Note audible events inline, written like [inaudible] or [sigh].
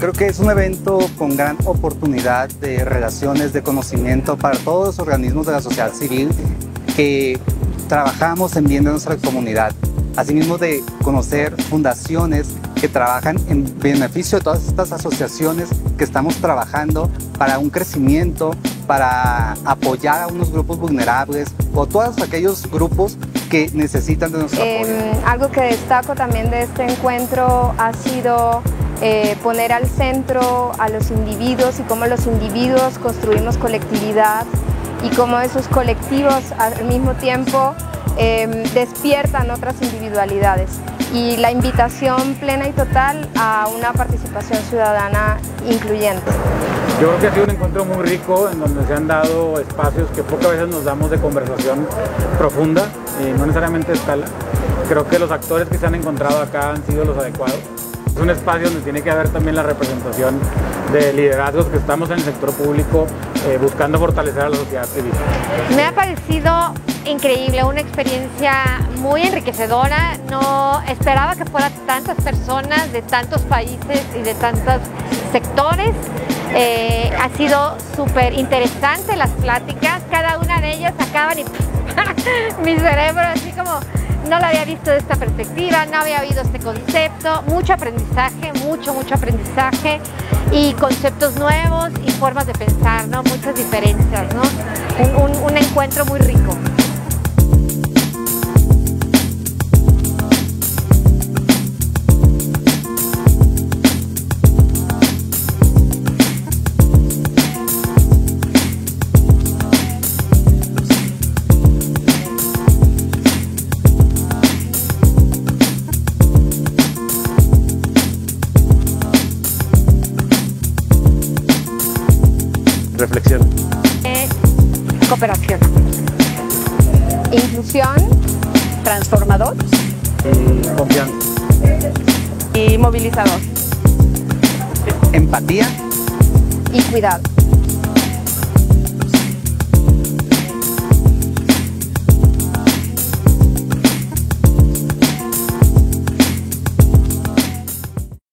creo que es un evento con gran oportunidad de relaciones, de conocimiento para todos los organismos de la sociedad civil que trabajamos en bien de nuestra comunidad. Asimismo de conocer fundaciones que trabajan en beneficio de todas estas asociaciones que estamos trabajando para un crecimiento, para apoyar a unos grupos vulnerables o todos aquellos grupos que necesitan de nuestro apoyo. Em, algo que destaco también de este encuentro ha sido eh, poner al centro a los individuos y cómo los individuos construimos colectividad y cómo esos colectivos al mismo tiempo em, despiertan otras individualidades y la invitación plena y total a una participación ciudadana incluyente. Yo creo que ha sido un encuentro muy rico en donde se han dado espacios que pocas veces nos damos de conversación profunda y no necesariamente escala. Creo que los actores que se han encontrado acá han sido los adecuados. Es un espacio donde tiene que haber también la representación de liderazgos que estamos en el sector público eh, buscando fortalecer a la sociedad civil. Me ha parecido increíble, una experiencia muy enriquecedora. No esperaba que fueran tantas personas de tantos países y de tantos sectores. Eh, ha sido súper interesante las pláticas, cada una de ellas acaban y [laughs] mi cerebro así como no lo había visto de esta perspectiva, no había oído este concepto, mucho aprendizaje, mucho, mucho aprendizaje y conceptos nuevos y formas de pensar, ¿no? muchas diferencias, ¿no? un encuentro muy rico. Reflexión. cooperación. Inclusión. Transformador. Y confianza. Y movilizador. Empatía. Y cuidado.